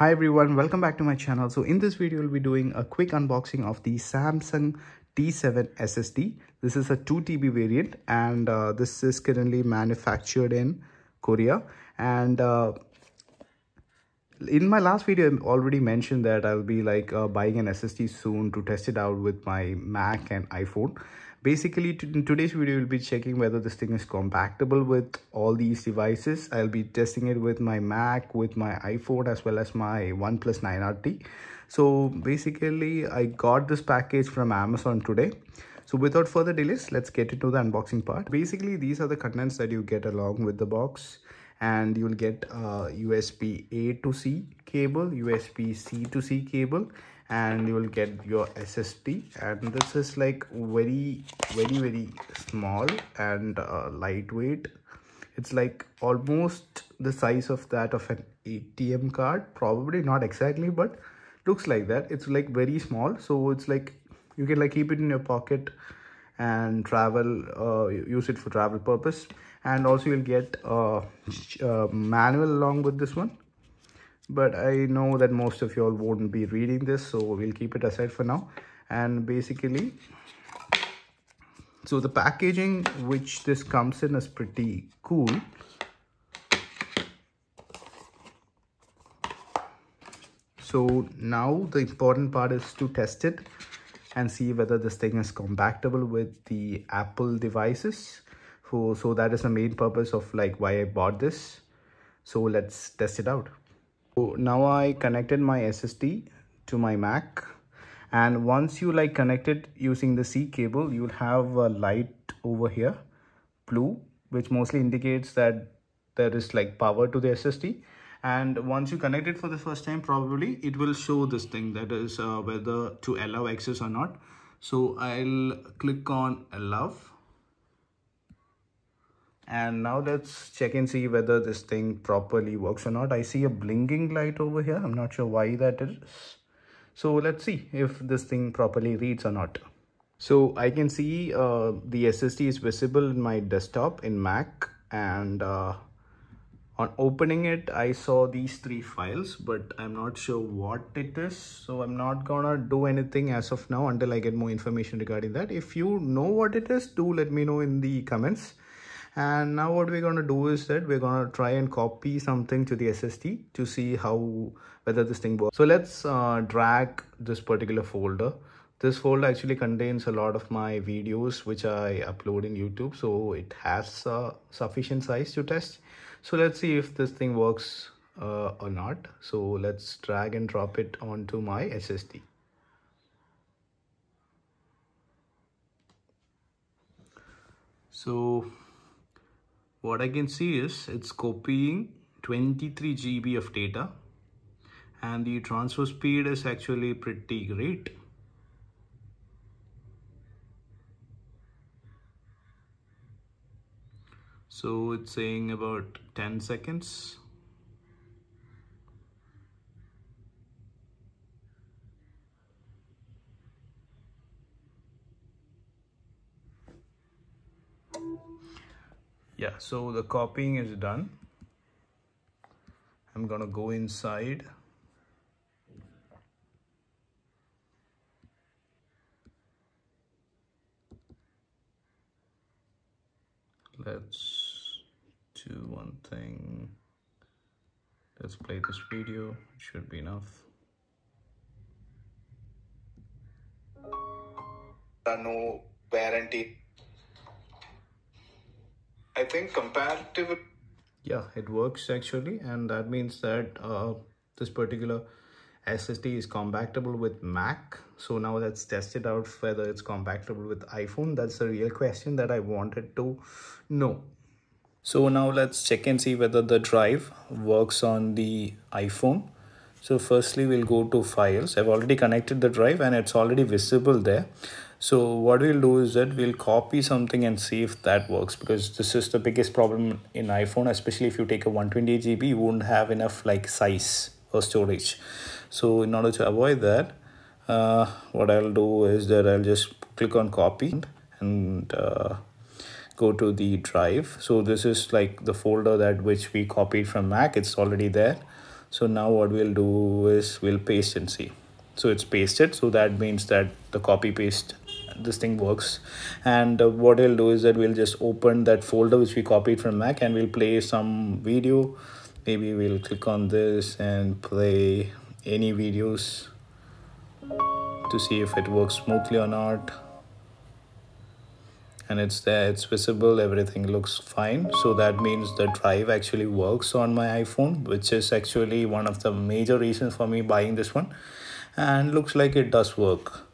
Hi everyone, welcome back to my channel. So in this video, we'll be doing a quick unboxing of the Samsung T7 SSD. This is a 2 TB variant and uh, this is currently manufactured in Korea. And uh, in my last video, I already mentioned that I'll be like uh, buying an SSD soon to test it out with my Mac and iPhone basically in today's video we'll be checking whether this thing is compatible with all these devices. I'll be testing it with my mac with my iphone as well as my oneplus 9rt so basically i got this package from amazon today. So without further delays let's get into the unboxing part. Basically these are the contents that you get along with the box. And you'll get uh, a usb a to c cable usb c to c cable and you will get your ssd and this is like very very very small and uh, lightweight. It's like almost the size of that of an atm card. Probably not exactly but looks like that. It's like very small. So it's like you can like keep it in your pocket and travel uh, use it for travel purpose. And also you'll get a, a manual along with this one but I know that most of y'all won't be reading this so we'll keep it aside for now. And basically so the packaging which this comes in is pretty cool. So now the important part is to test it and see whether this thing is compatible with the Apple devices. So, so that is the main purpose of like why I bought this. So let's test it out so now I connected my SSD to my Mac. And once you like connect it using the C cable you'll have a light over here blue which mostly indicates that there is like power to the SSD and once you connect it for the first time probably it will show this thing that is uh, whether to allow access or not. So I'll click on allow and now let's check and see whether this thing properly works or not. I see a blinking light over here. I'm not sure why that is. So let's see if this thing properly reads or not. So i can see uh, the ssd is visible in my desktop in mac and uh, on opening it i saw these three files but i'm not sure what it is. So i'm not gonna do anything as of now until i get more information regarding that. If you know what it is do let me know in the comments and now what we're going to do is that we're going to try and copy something to the SSD to see how whether this thing works. So let's uh, drag this particular folder. This folder actually contains a lot of my videos which I upload in YouTube so it has uh, sufficient size to test. So let's see if this thing works uh, or not. So let's drag and drop it onto my SSD so what I can see is it's copying 23 GB of data and the transfer speed is actually pretty great. So it's saying about 10 seconds. Yeah so the copying is done. I'm gonna go inside. Let's do one thing. Let's play this video. It should be enough. No warranty I think comparative. Yeah, it works actually, and that means that uh, this particular SSD is compatible with Mac. So now let's test it out whether it's compatible with iPhone. That's the real question that I wanted to know. So now let's check and see whether the drive works on the iPhone. So firstly, we'll go to files. I've already connected the drive and it's already visible there. So what we'll do is that we'll copy something and see if that works because this is the biggest problem in iPhone, especially if you take a 128 GB, you won't have enough like size or storage. So in order to avoid that, uh, what I'll do is that I'll just click on copy and uh, go to the drive so this is like the folder that which we copied from mac it's already there so now what we'll do is we'll paste and see. So it's pasted so that means that the copy paste this thing works. And uh, what we'll do is that we'll just open that folder which we copied from mac and we'll play some video. Maybe we'll click on this and play any videos to see if it works smoothly or not and it's there it's visible everything looks fine. So that means the drive actually works on my iphone which is actually one of the major reasons for me buying this one. And looks like it does work.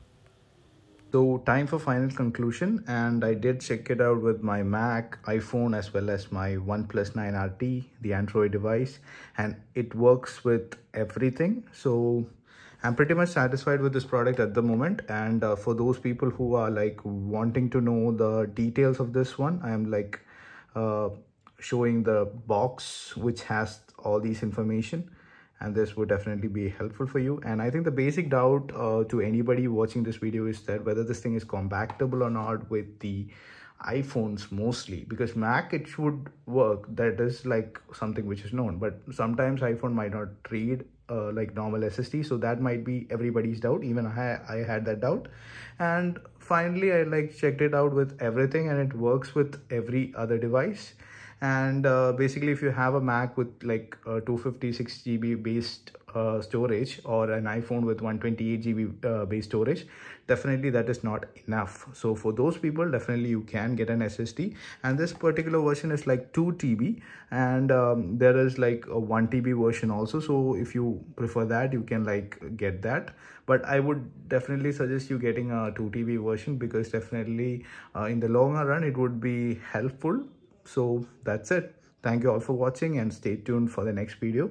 So time for final conclusion and I did check it out with my Mac, iPhone as well as my OnePlus 9 RT, the Android device and it works with everything. So I'm pretty much satisfied with this product at the moment. And uh, for those people who are like wanting to know the details of this one, I'm like uh, showing the box which has all these information. And this would definitely be helpful for you. And i think the basic doubt uh, to anybody watching this video is that whether this thing is compatible or not with the iphones mostly. Because mac it should work. That is like something which is known. But sometimes iphone might not read uh, like normal ssd so that might be everybody's doubt. Even i i had that doubt. And finally i like checked it out with everything and it works with every other device and uh, basically if you have a mac with like uh, 256 gb based uh, storage or an iphone with 128 gb uh, base storage definitely that is not enough. So for those people definitely you can get an ssd and this particular version is like 2 tb and um, there is like a 1 tb version also. So if you prefer that you can like get that. But i would definitely suggest you getting a 2 tb version because definitely uh, in the longer run it would be helpful so that's it. Thank you all for watching and stay tuned for the next video